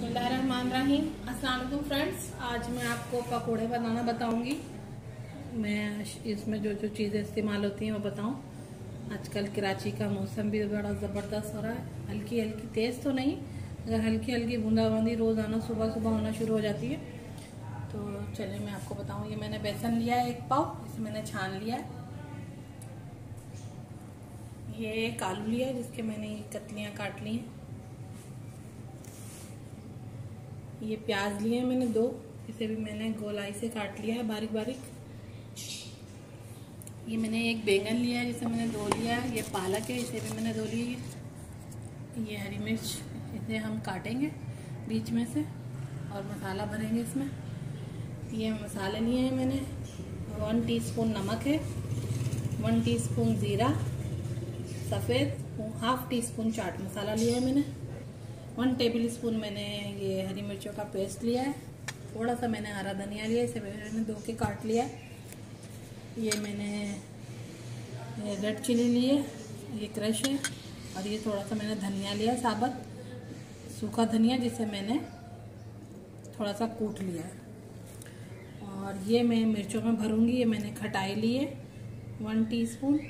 बिस्मिल्लाहिर्रहमानिर्रहीम। अस्सलाम वालेकुम फ्रेंड्स, आज मैं आपको पकोड़े बनाना बताऊँगी। मैं इसमें जो जो चीज़ें इस्तेमाल होती हैं वो बताऊँ। आजकल कराची का मौसम भी बड़ा ज़बरदस्त हो रहा है। हल्की हल्की तेज़ तो नहीं, अगर हल्की हल्की बूंदाबांदी रोज़ाना सुबह सुबह होना शुरू हो जाती है। तो चलिए मैं आपको बताऊँ। ये मैंने बेसन लिया है एक पाव, इसे मैंने छान लिया है। ये एक आलू लिया है, जिसके मैंने कतलियाँ काट ली हैं। ये प्याज लिए हैं मैंने दो। इसे भी मैंने गोलाई से काट लिया है बारीक बारीक। ये मैंने एक बैंगन लिया है, जिसे मैंने धो लिया है। ये पालक है, इसे भी मैंने दो लिया ये हरी मिर्च, इसे हम काटेंगे बीच में से और मसाला भरेंगे इसमें। ये मसाले लिए हैं मैंने। वन टीस्पून नमक है, वन टीस्पून ज़ीरा, सफ़ेद, half teaspoon chaat masala लिया है मैंने। वन टेबल स्पून मैंने ये हरी मिर्चों का पेस्ट लिया है। थोड़ा सा मैंने हरा धनिया लिया इसे मैंने धो के काट लिया ये मैंने रेड चिली लिए ये क्रश है, और ये थोड़ा सा मैंने धनिया लिया साबत। सूखा धनिया जिसे मैंने थोड़ा सा कूट लिया है। और ये मैं मिर्चों में भरूँगी, ये मैंने खटाई ली है। One teaspoon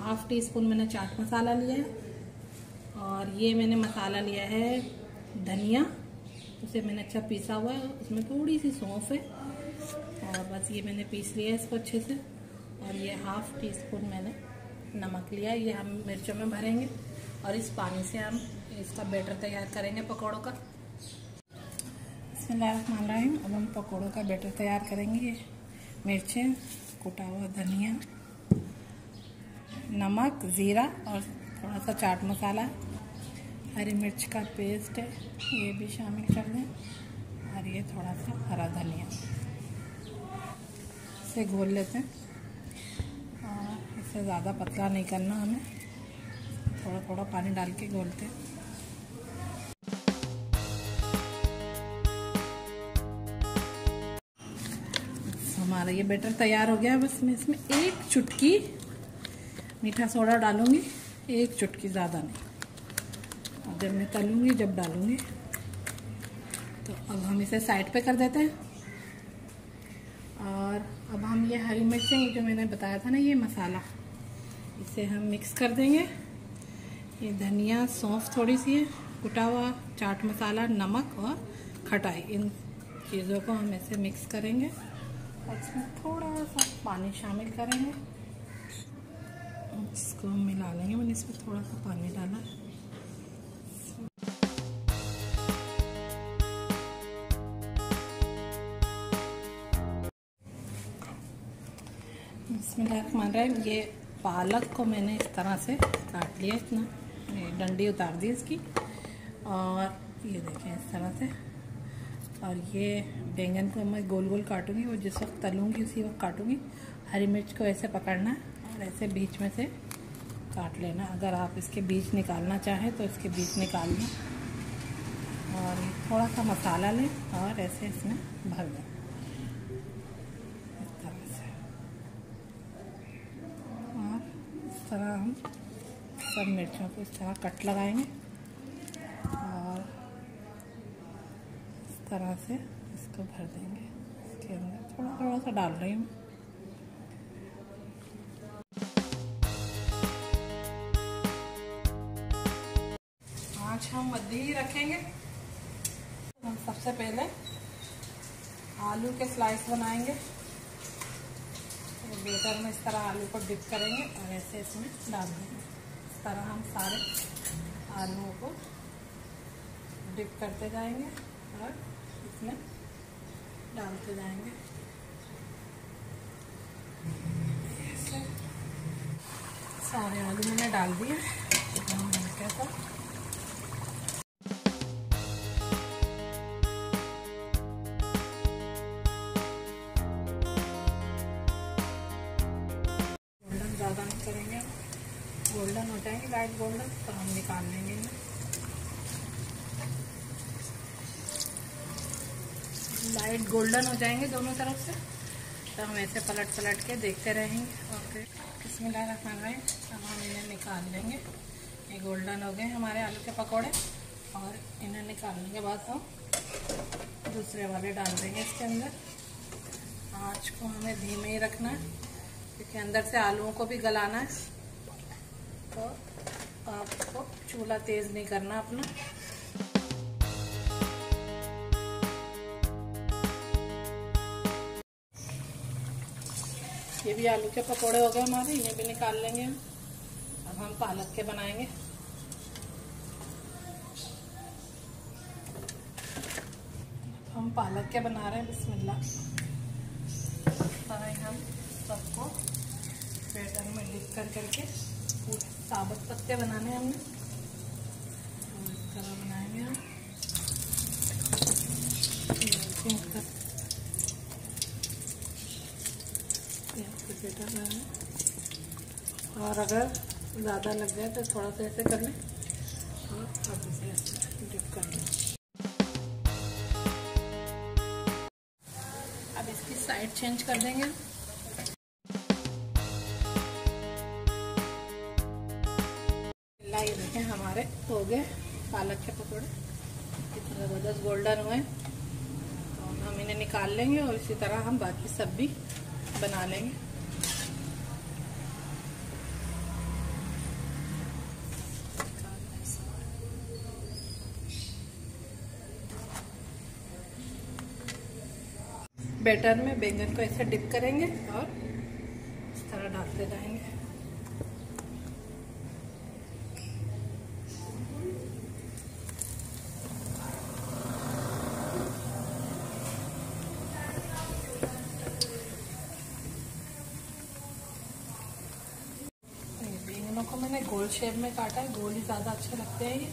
half teaspoon मैंने चाट मसाला लिया है। और ये मैंने मसाला लिया है धनिया, उसे मैंने अच्छा पीसा हुआ है, उसमें थोड़ी सी सौंफ है। और बस ये मैंने पीस लिया है इसको अच्छे से। और ये हाफ़ टी स्पून मैंने नमक लिया ये हम मिर्चों में भरेंगे। और इस पानी से हम इसका बैटर तैयार करेंगे पकौड़ों का। इसमें मान रहे हैं अब हम पकौड़ों का बैटर तैयार करेंगे। मिर्चें, कुटा हुआ धनिया, नमक, ज़ीरा और थोड़ा सा चाट मसाला। हरी मिर्च का पेस्ट है, ये भी शामिल कर दें और ये थोड़ा सा हरा धनिया। इसे घोल लेते हैं। और इसे ज़्यादा पतला नहीं करना हमें। थोड़ा थोड़ा पानी डाल के घोलते हैं। हमारा ये बैटर तैयार हो गया है। बस मैं इसमें एक चुटकी मीठा सोडा डालूँगी। एक चुटकी ज़्यादा नहीं। जब मैं तलूँगी जब डालूँगी। तो अब हम इसे साइड पे कर देते हैं। और अब हम ये हरी मिर्चें जो मैंने बताया था ना, ये मसाला, इसे हम मिक्स कर देंगे। ये धनिया, सौंफ थोड़ी सी है, कुटा हुआ चाट मसाला, नमक और खटाई। इन चीज़ों को हम ऐसे मिक्स करेंगे। और इसमें थोड़ा सा पानी शामिल करेंगे। इसको मिला लेंगे मैंने, इसमें थोड़ा सा पानी डाला। है है ये पालक को मैंने इस तरह से काट लिया इतना। डंडी उतार दी इसकी। और ये देखें इस तरह से। और ये बैंगन को मैं गोल गोल काटूँगी और जिस वक्त तलूँगी उसी वक्त काटूँगी। हरी मिर्च को ऐसे पकड़ना और ऐसे बीच में से काट लेना। अगर आप इसके बीज निकालना चाहें तो इसके बीज निकाल लें और थोड़ा सा मसाला लें और ऐसे इसमें भर दें। तरह हम सब मिर्चों को इस तरह कट लगाएँगे और इस तरह से इसको भर देंगे। इसके अंदर थोड़ा थोड़ा सा डाल रही हूँ। आज हम मध्य ही रखेंगे। हम सबसे पहले आलू के स्लाइस बनाएँगे। बेटर में इस तरह आलू को डिप करेंगे और ऐसे इसमें डाल देंगे। इस तरह हम सारे आलूओं को डिप करते जाएँगे और इसमें डालते जाएँगे। सारे आलू मैंने डाल दिए। हल्का सा लाइट गोल्डन तो हम निकाल लेंगे लाइट गोल्डन हो जाएँगे दोनों तरफ़ से। तो हम ऐसे पलट पलट के देखते रहेंगे। और फिर किसमें रखना रहे अब हम इन्हें निकाल लेंगे। ये गोल्डन हो गए हमारे आलू के पकौड़े। और इन्हें निकालने के बाद हम दूसरे वाले डाल देंगे इसके अंदर। आँच को हमें धीमे ही रखना है, क्योंकि अंदर से आलूओं को भी गलाना है। तो आपको चूल्हा तेज़ नहीं करना अपना। ये भी आलू के पकोड़े हो गए हमारे, ये भी निकाल लेंगे अब हम पालक के बनाएँगे। हम पालक के बना रहे हैं, बिस्मिल्लाह। हम सबको। बैटर में लिख कर करके। पूरे साबुत पत्ते बनाने हमने। तरह बनाएँगे और अगर ज़्यादा लग जाए तो थोड़ा सा ऐसे कर लें। और अब इसे डिप कर लें। अब इसकी साइड चेंज कर देंगे हमारे हो गए पालक के पकौड़े। कितने ज़बरदस्त गोल्डन हुए। तो हम इन्हें निकाल लेंगे और इसी तरह हम बाकी सब भी बना लेंगे। बैटर में बैंगन को ऐसे डिप करेंगे और इस तरह डालते जाएँगे। बैंगनों को मैंने गोल शेप में काटा है, गोल ही ज़्यादा अच्छे लगते हैं ये।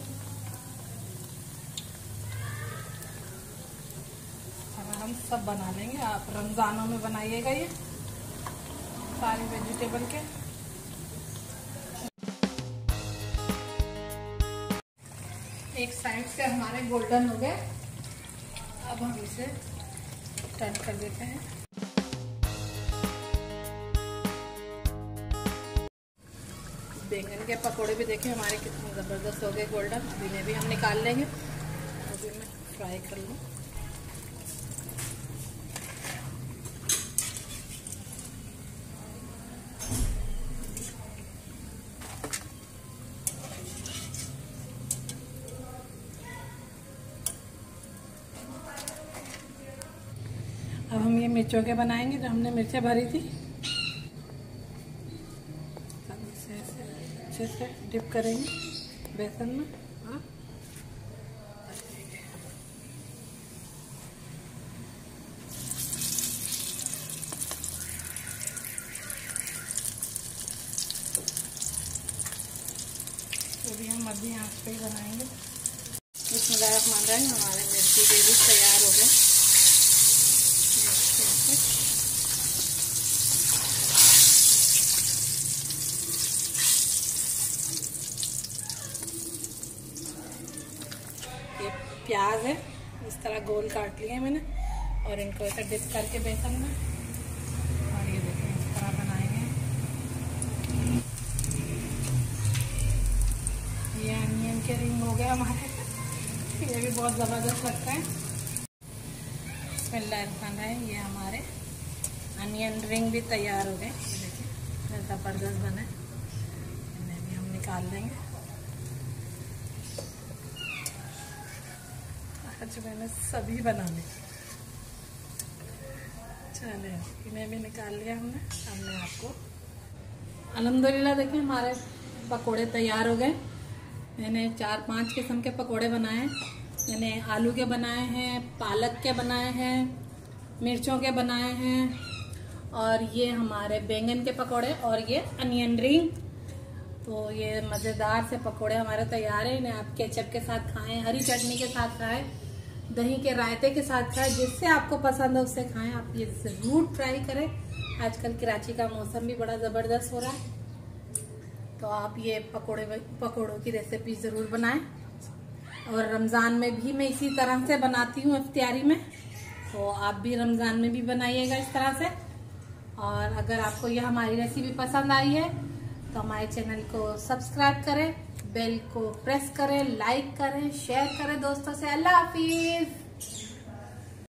हम सब बना लेंगे, आप रमज़ानों में बनाइएगा ये सारे वेजिटेबल के। एक साइड से हमारे गोल्डन हो गए। अब हम इसे टर्न कर देते हैं। के पकोड़े भी देखें, हमारे कितने ज़बरदस्त हो गए गोल्डन अभी इन्हें भी हम निकाल लेंगे। अभी मैं फ्राई कर लूँ। अब हम ये मिर्चों के बनाएँगे, जो हमने मिर्चें भरी थी अब इसे ऐसे अच्छे से डिप करेंगे बेसन में हाँ। तो भी हम अभी आँच पे ही बनाएँगे। इसमें मान रहे हैं हमारे मिर्ची भी तैयार हो गए ये प्याज है, इस तरह गोल काट लिए मैंने, और इनको ऐसे डिप करके बेसन में। और ये देखिए, इस तरह बनाएँगे। ये अनियन के रिंग हो गए हमारे। ये भी बहुत ज़बरदस्त लगता है। बिस्मिल्लाह है, ये हमारे अनियन रिंग भी तैयार हो गए। ये देखिए ज़बरदस्त बने इन्हें भी हम निकाल लेंगे आज मैंने सभी बना ली चले, इन्हें भी निकाल लिया हमने। हमने आपको अलहमदिल्ला देखें, हमारे पकोड़े तैयार हो गए। मैंने चार पाँच किस्म के पकोड़े बनाए। मैंने आलू के बनाए हैं, पालक के बनाए हैं, मिर्चों के बनाए हैं, और ये हमारे बैंगन के पकोड़े और ये अनियन रिंग। तो ये मज़ेदार से पकोड़े हमारे तैयार हैं। इन्हें आप केचप के साथ खाएँ, हरी चटनी के साथ खाएँ। दही के रायते के साथ खाएँ, जिससे आपको पसंद हो उससे खाएँ। आप ये ज़रूर ट्राई करें। आजकल कराची का मौसम भी बड़ा ज़बरदस्त हो रहा है। तो आप ये पकोड़े पकोड़ों की रेसिपी ज़रूर बनाएँ। और रमज़ान में भी मैं इसी तरह से बनाती हूँ इफ्तियारी में। तो आप भी रमज़ान में भी बनाइएगा इस तरह से। और अगर आपको यह हमारी रेसिपी पसंद आई है तो हमारे चैनल को सब्सक्राइब करें। बेल को प्रेस करें लाइक करें शेयर करें दोस्तों से। अल्लाह हाफिज।